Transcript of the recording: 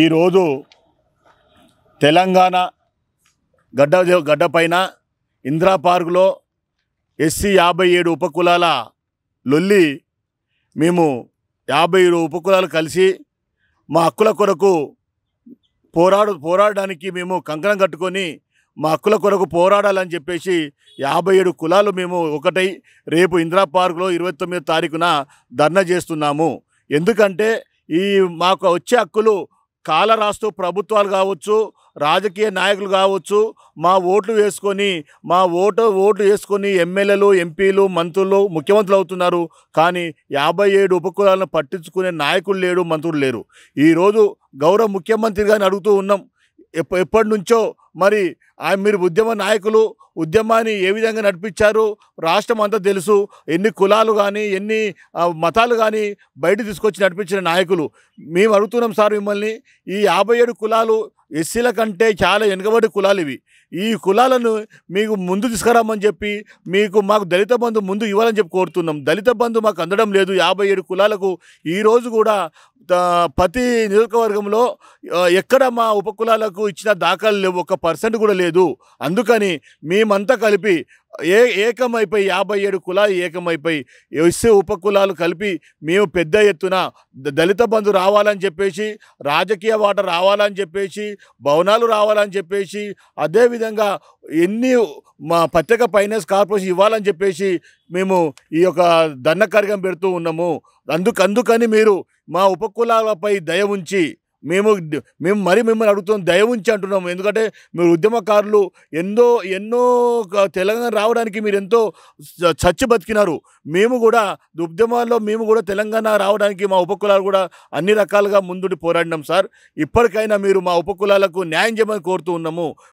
ఈరోజు తెలంగాణ గడ్డ గడ్డ పైన ఇందిరా పార్కులో ఎస్సీ యాభై ఏడు ఉపకులాల లొల్లి మేము యాభై ఏడు ఉపకులాలు కలిసి మా హక్కుల కొరకు పోరాడు పోరాడడానికి మేము కంకణం కట్టుకొని మా హక్కుల కొరకు పోరాడాలని చెప్పేసి యాభై ఏడు కులాలు మేము ఒకటై రేపు ఇందిరా పార్కులో ఇరవై తొమ్మిదో తారీఖున ధర్నా చేస్తున్నాము. ఎందుకంటే ఈ మాకు వచ్చే హక్కులు కాలరాస్తూ ప్రభుత్వాలు కావచ్చు రాజకీయ నాయకులు కావచ్చు మా ఓట్లు వేసుకొని మా ఓటు ఓట్లు వేసుకొని ఎమ్మెల్యేలు ఎంపీలు మంత్రులు ముఖ్యమంత్రులు అవుతున్నారు. కానీ యాభై ఏడు ఉపకులాలను పట్టించుకునే నాయకులు లేడు మంత్రులు లేరు. ఈరోజు గౌరవ ముఖ్యమంత్రి గారిని అడుగుతూ ఉన్నాం. ఎప్ప ఎప్పటి నుంచో మరి ఆయన మీరు ఉద్యమ నాయకులు ఉద్యమాన్ని ఏ విధంగా నడిపించారు రాష్ట్రం అంతా తెలుసు. ఎన్ని కులాలు కానీ ఎన్ని మతాలు కానీ బయట తీసుకొచ్చి నడిపించిన నాయకులు. మేము అడుగుతున్నాం సార్ మిమ్మల్ని ఈ యాభై ఏడు కులాలు ఎస్సీల కంటే చాలా వెనుకబడి కులాలు ఇవి. ఈ కులాలను మీకు ముందు తీసుకురామని చెప్పి మీకు మాకు దళిత బంధు ముందు ఇవ్వాలని చెప్పి కోరుతున్నాం. దళిత బంధు మాకు అందడం లేదు. యాభై ఏడు కులాలకు ఈరోజు కూడా ప్రతి నియోజకవర్గంలో ఎక్కడ మా ఉపకులాలకు ఇచ్చిన దాఖలు లేవు ఒక పర్సెంట్ కూడా లేదు. అందుకని మేమంతా కలిపి ఏ ఏకమైపోయి యాభై ఏడు కులాలు ఏకమైపోయి ఎస్సీ ఉపకులాలు కలిపి మేము పెద్ద ఎత్తున దళిత బంధు రావాలని చెప్పేసి రాజకీయ వాట రావాలని చెప్పేసి భవనాలు రావాలని చెప్పేసి అదేవిధంగా ఎన్ని మా ప్రత్యేక ఫైనాన్స్ కార్పొరేషన్ ఇవ్వాలని చెప్పేసి మేము ఈ యొక్క దండ కార్యక్రమం పెడుతూ ఉన్నాము. అందుకు అందుకని మీరు మా ఉపకులాలపై దయ ఉంచి మేము మేము మరి మిమ్మల్ని అడుగుతున్నాం దయ ఉంచి అంటున్నాము. ఎందుకంటే మీరు ఉద్యమకారులు ఎన్నో ఎన్నో తెలంగాణ రావడానికి మీరు ఎంతో చచ్చి బతికినారు. మేము కూడా ఉద్యమాల్లో మేము కూడా తెలంగాణ రావడానికి మా ఉపకులాలు కూడా అన్ని రకాలుగా ముందుండి పోరాడినాం సార్. ఇప్పటికైనా మీరు మా ఉపకులాలకు న్యాయం చేయమని కోరుతూ ఉన్నాము.